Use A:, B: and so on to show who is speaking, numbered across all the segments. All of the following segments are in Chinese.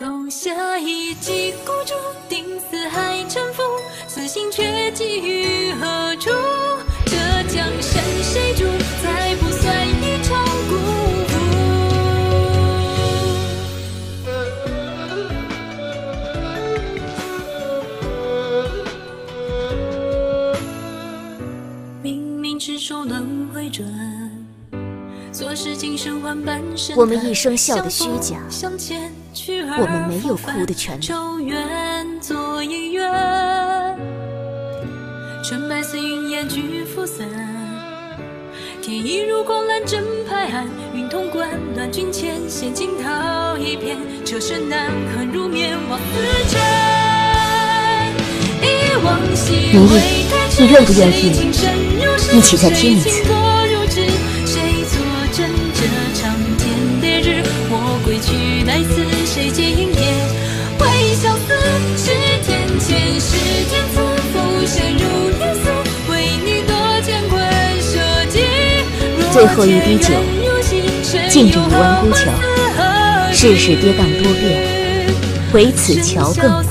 A: 投下一记孤注，定四海沉浮，此心却寄于何处？这江山谁主？再不算一场辜负。冥冥之中轮回转，做事今生换半生。
B: 我们一生笑得虚假
A: 向前去而
B: 我们没有哭的权利
A: 咒怨做一缘，纯白似云烟俱复散。天意如光澜正拍岸，云通关乱军前，一片，车身难恨如面往昔
B: 如意你愿不愿意一起再听一次
A: 谁情多如纸谁作证这长天烈日？我归去来此，
B: 最后一滴酒敬这一弯孤桥世事跌宕多变唯此桥更苦。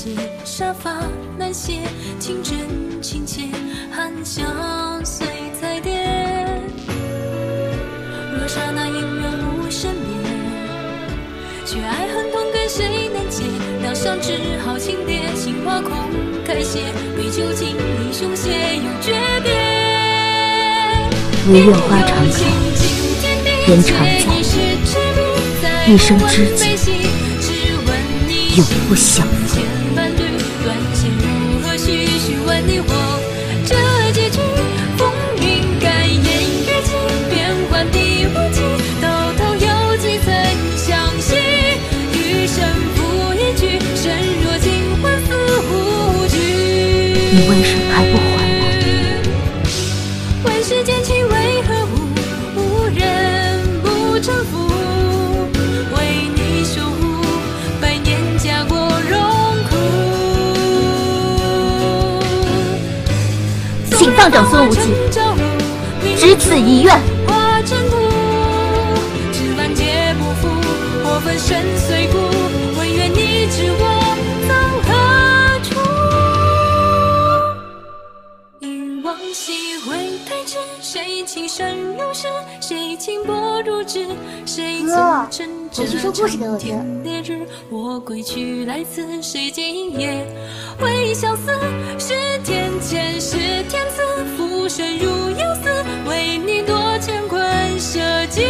A: 一寸血，杀伐难歇，情真情切，含笑碎彩蝶。若刹那姻缘无生灭，却爱恨谁能解？两相只好心花空开谢，雄血有诀别。
B: 无怨花常开，人常在，一生知己永不相负。
A: 你我？这结局风云改烟雨际，变幻地无际，到头有几曾相惜？余生付一句，身若惊魂似无惧。
B: 你为什么还不
A: 回
B: 请放走孙无忌只此一愿。
A: 化尘土，纸万劫不复，或分身碎骨。唯愿你知我忆往昔为太迟，谁情深如石？谁情薄如纸？谁作证这
C: 回去说故事给我
A: 长天烈日？我归去来此，谁接应也？为相思，是天堑，是天赐，浮生如游丝，为你多乾坤社稷。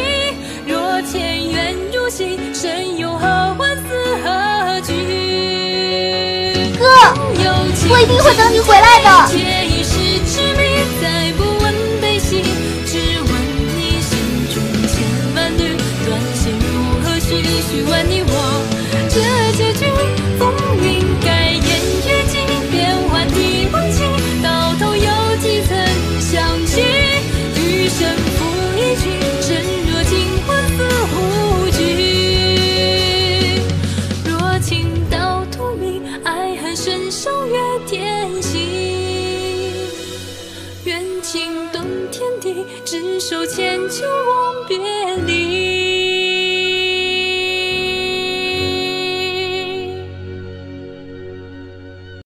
A: 若前缘如戏，何何惧？
C: 哥，我一定会等你回来的。
A: 伸手越天心。愿情动天地，执手千秋望别